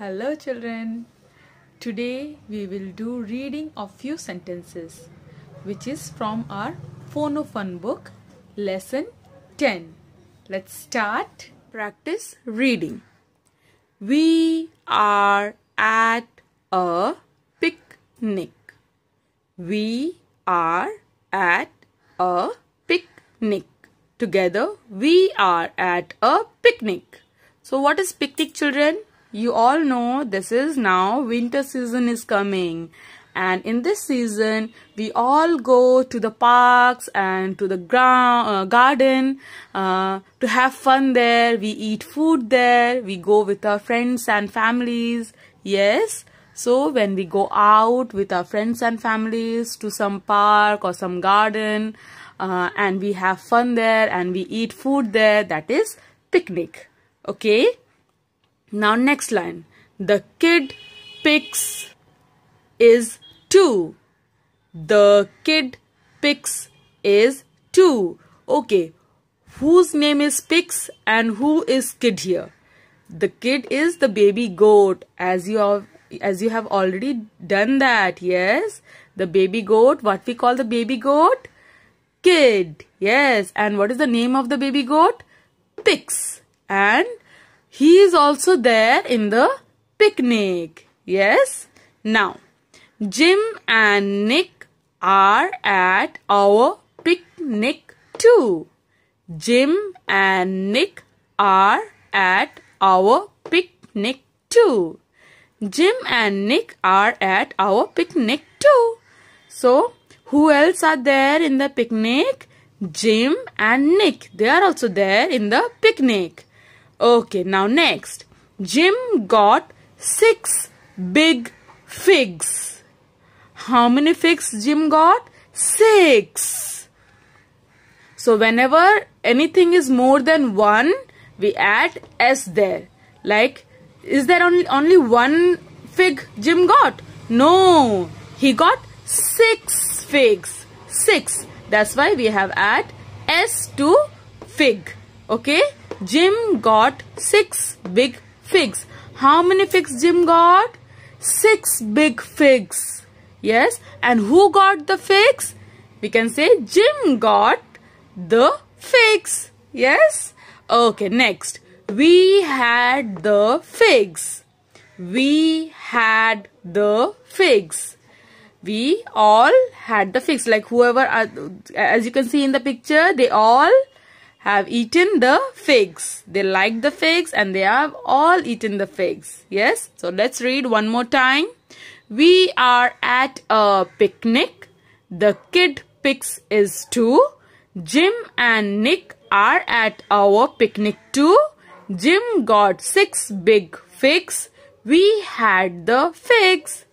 Hello children. Today we will do reading of few sentences which is from our Phonofun book lesson 10. Let's start practice reading. We are at a picnic. We are at a picnic. Together we are at a picnic. So what is picnic children? You all know this is now winter season is coming. And in this season we all go to the parks and to the ground uh, garden uh, to have fun there. We eat food there. We go with our friends and families. Yes. So when we go out with our friends and families to some park or some garden uh, and we have fun there and we eat food there that is picnic. Okay now next line. The kid Pix is 2. The kid Pix is 2. Okay. Whose name is Pix and who is kid here? The kid is the baby goat as you have as you have already done that. Yes. The baby goat. What we call the baby goat? Kid. Yes. And what is the name of the baby goat? Pix. And he is also there in the picnic. Yes. Now, Jim and Nick are at our picnic too. Jim and Nick are at our picnic too. Jim and Nick are at our picnic too. So, who else are there in the picnic? Jim and Nick. They are also there in the picnic. Okay, now next. Jim got six big figs. How many figs Jim got? Six. So whenever anything is more than one, we add S there. Like, is there only, only one fig Jim got? No, he got six figs. Six. That's why we have add S to fig. Okay. Jim got six big figs. How many figs Jim got? Six big figs. Yes. And who got the figs? We can say Jim got the figs. Yes. Okay. Next. We had the figs. We had the figs. We all had the figs. Like whoever, uh, as you can see in the picture, they all have eaten the figs. They like the figs and they have all eaten the figs. Yes. So let's read one more time. We are at a picnic. The kid Pix is two. Jim and Nick are at our picnic too. Jim got six big figs. We had the figs.